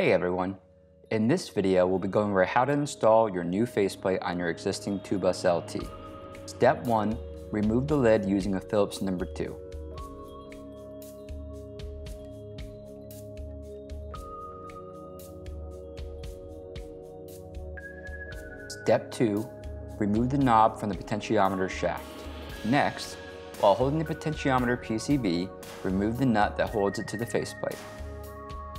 Hey everyone! In this video, we'll be going over how to install your new faceplate on your existing 2-BUS LT. Step 1. Remove the lid using a Phillips number 2. Step 2. Remove the knob from the potentiometer shaft. Next, while holding the potentiometer PCB, remove the nut that holds it to the faceplate.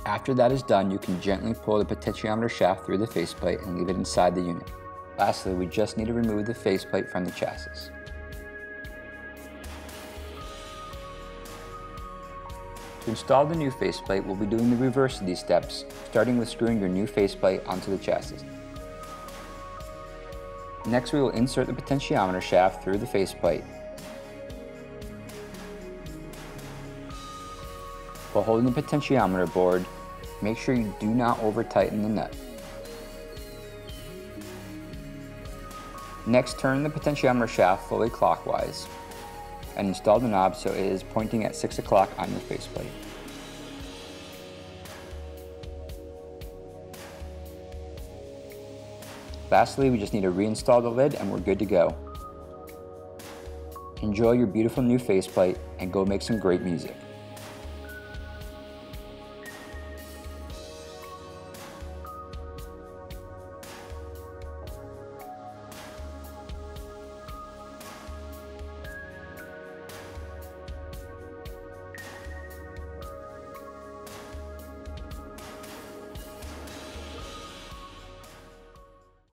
After that is done, you can gently pull the potentiometer shaft through the faceplate and leave it inside the unit. Lastly, we just need to remove the faceplate from the chassis. To install the new faceplate, we'll be doing the reverse of these steps, starting with screwing your new faceplate onto the chassis. Next, we will insert the potentiometer shaft through the faceplate. While holding the potentiometer board, make sure you do not over tighten the nut. Next, turn the potentiometer shaft fully clockwise and install the knob so it is pointing at 6 o'clock on your faceplate. Lastly, we just need to reinstall the lid and we're good to go. Enjoy your beautiful new faceplate and go make some great music.